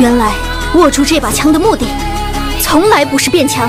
原来握住这把枪的目的从来不是变强。